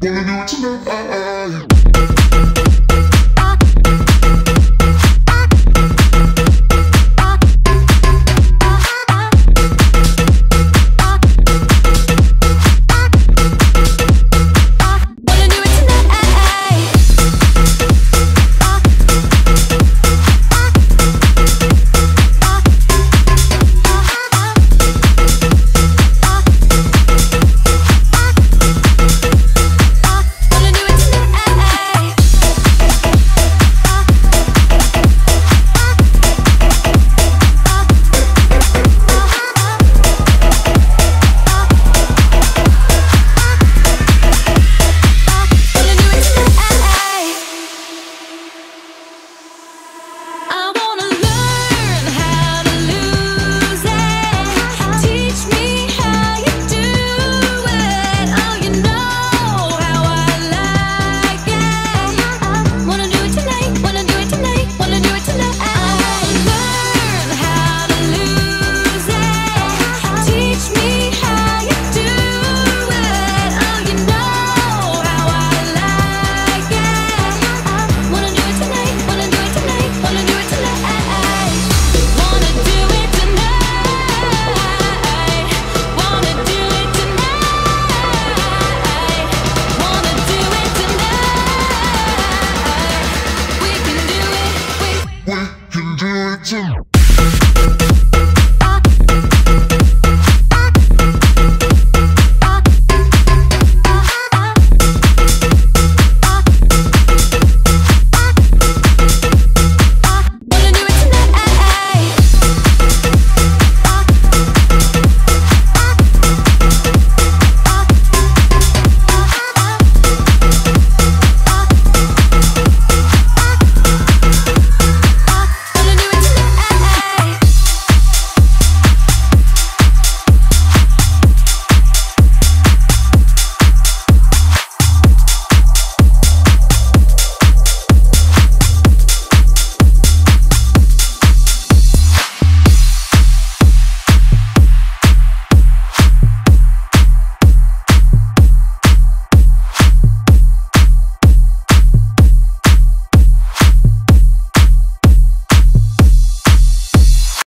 Wanna do it tonight. Legend.